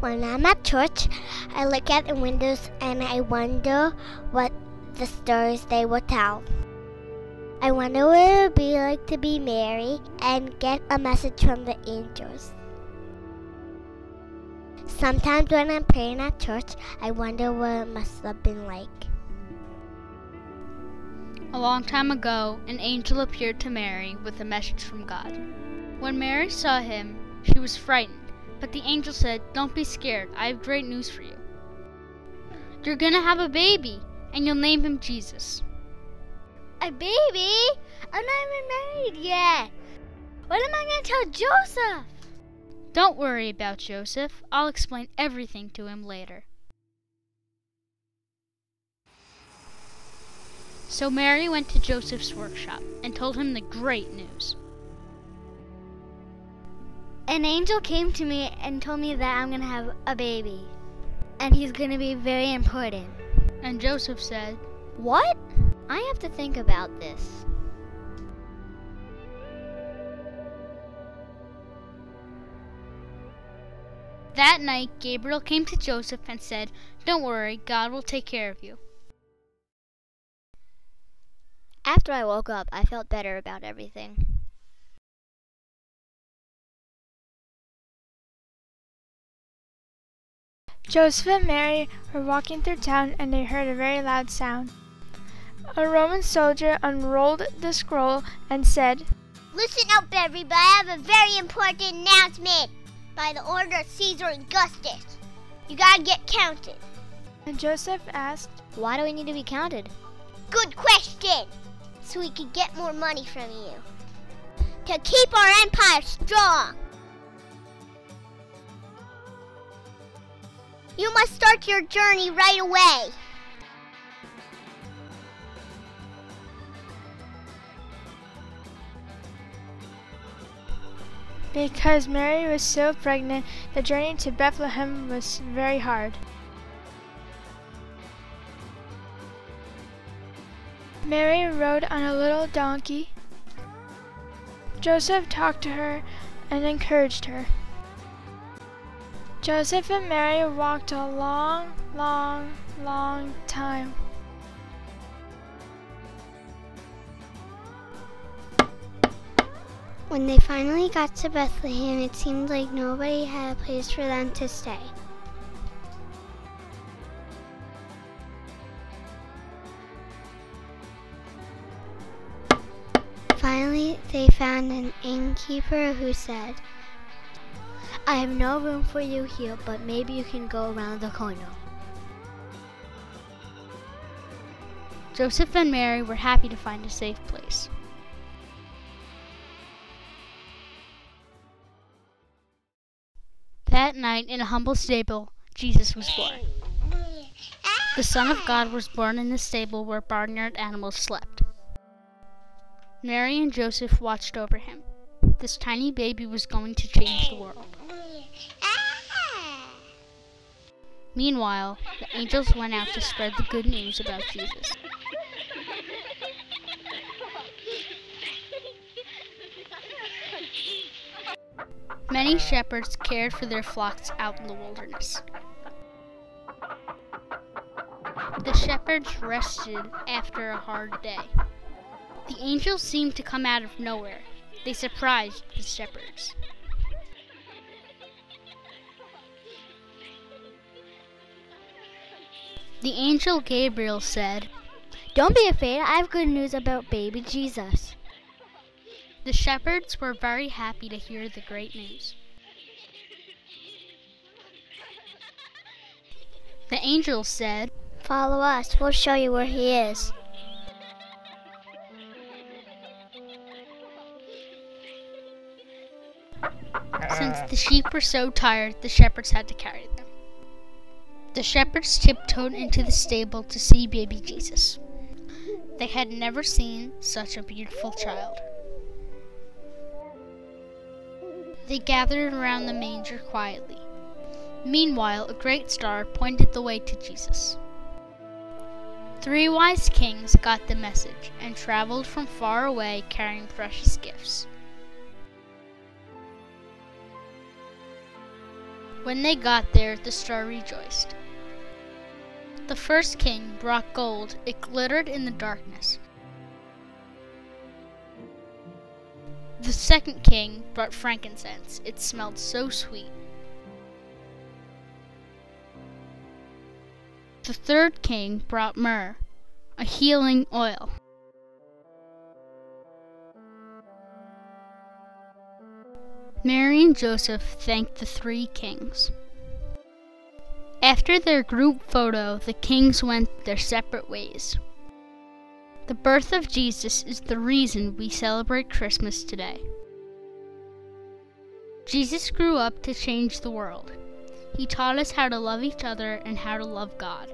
When I'm at church, I look at the windows and I wonder what the stories they will tell. I wonder what it would be like to be Mary and get a message from the angels. Sometimes when I'm praying at church, I wonder what it must have been like. A long time ago, an angel appeared to Mary with a message from God. When Mary saw him, she was frightened, but the angel said, Don't be scared, I have great news for you. You're gonna have a baby, and you'll name him Jesus. A baby? I'm not even married yet. What am I gonna tell Joseph? Don't worry about Joseph, I'll explain everything to him later. So Mary went to Joseph's workshop and told him the great news. An angel came to me and told me that I'm going to have a baby. And he's going to be very important. And Joseph said, What? I have to think about this. That night, Gabriel came to Joseph and said, Don't worry, God will take care of you. After I woke up, I felt better about everything. Joseph and Mary were walking through town and they heard a very loud sound. A Roman soldier unrolled the scroll and said, Listen up, everybody. I have a very important announcement. By the order of Caesar Augustus, you gotta get counted. And Joseph asked, Why do we need to be counted? Good question. So we can get more money from you. To keep our empire strong. You must start your journey right away. Because Mary was so pregnant, the journey to Bethlehem was very hard. Mary rode on a little donkey. Joseph talked to her and encouraged her. Joseph and Mary walked a long, long, long time. When they finally got to Bethlehem, it seemed like nobody had a place for them to stay. Finally, they found an innkeeper who said, I have no room for you here, but maybe you can go around the corner. Joseph and Mary were happy to find a safe place. That night, in a humble stable, Jesus was born. The Son of God was born in the stable where barnyard animals slept. Mary and Joseph watched over him. This tiny baby was going to change the world. Meanwhile, the angels went out to spread the good news about Jesus. Many shepherds cared for their flocks out in the wilderness. The shepherds rested after a hard day. The angels seemed to come out of nowhere. They surprised the shepherds. The angel Gabriel said, Don't be afraid, I have good news about baby Jesus. The shepherds were very happy to hear the great news. The angel said, Follow us, we'll show you where he is. Since the sheep were so tired, the shepherds had to carry them. The shepherds tiptoed into the stable to see baby Jesus. They had never seen such a beautiful child. They gathered around the manger quietly. Meanwhile, a great star pointed the way to Jesus. Three wise kings got the message and traveled from far away carrying precious gifts. When they got there, the star rejoiced. The first king brought gold, it glittered in the darkness. The second king brought frankincense, it smelled so sweet. The third king brought myrrh, a healing oil. Mary and Joseph thanked the three kings. After their group photo, the kings went their separate ways. The birth of Jesus is the reason we celebrate Christmas today. Jesus grew up to change the world. He taught us how to love each other and how to love God.